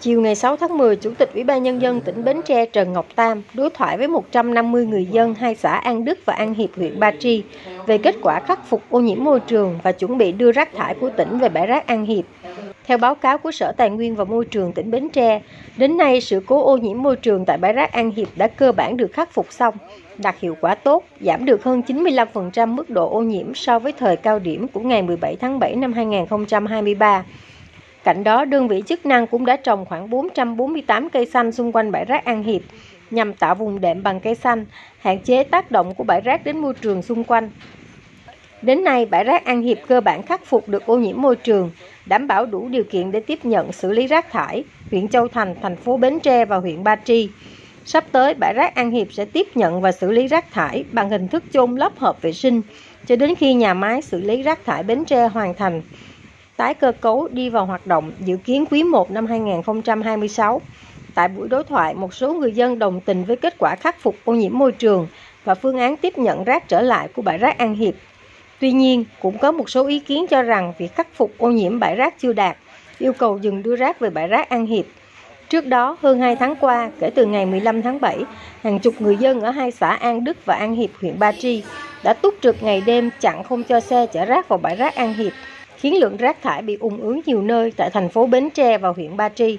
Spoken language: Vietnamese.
Chiều ngày 6 tháng 10, Chủ tịch Ủy ban Nhân dân tỉnh Bến Tre Trần Ngọc Tam đối thoại với 150 người dân hai xã An Đức và An Hiệp huyện Ba Tri về kết quả khắc phục ô nhiễm môi trường và chuẩn bị đưa rác thải của tỉnh về bãi rác An Hiệp. Theo báo cáo của Sở Tài nguyên và Môi trường tỉnh Bến Tre, đến nay sự cố ô nhiễm môi trường tại bãi rác An Hiệp đã cơ bản được khắc phục xong, đạt hiệu quả tốt, giảm được hơn 95% mức độ ô nhiễm so với thời cao điểm của ngày 17 tháng 7 năm 2023. Cạnh đó, đơn vị chức năng cũng đã trồng khoảng 448 cây xanh xung quanh bãi rác An Hiệp nhằm tạo vùng đệm bằng cây xanh, hạn chế tác động của bãi rác đến môi trường xung quanh. Đến nay, bãi rác An Hiệp cơ bản khắc phục được ô nhiễm môi trường, đảm bảo đủ điều kiện để tiếp nhận xử lý rác thải, huyện Châu Thành, thành phố Bến Tre và huyện Ba Tri. Sắp tới, bãi rác An Hiệp sẽ tiếp nhận và xử lý rác thải bằng hình thức chôn lấp hợp vệ sinh, cho đến khi nhà máy xử lý rác thải Bến Tre hoàn thành tái cơ cấu đi vào hoạt động dự kiến quý 1 năm 2026. Tại buổi đối thoại, một số người dân đồng tình với kết quả khắc phục ô nhiễm môi trường và phương án tiếp nhận rác trở lại của bãi rác An Hiệp. Tuy nhiên, cũng có một số ý kiến cho rằng việc khắc phục ô nhiễm bãi rác chưa đạt, yêu cầu dừng đưa rác về bãi rác An Hiệp. Trước đó, hơn 2 tháng qua, kể từ ngày 15 tháng 7, hàng chục người dân ở hai xã An Đức và An Hiệp, huyện Ba Tri đã túc trực ngày đêm chặn không cho xe chở rác vào bãi rác An Hiệp khiến lượng rác thải bị ùn ứ nhiều nơi tại thành phố Bến Tre và huyện Ba Tri.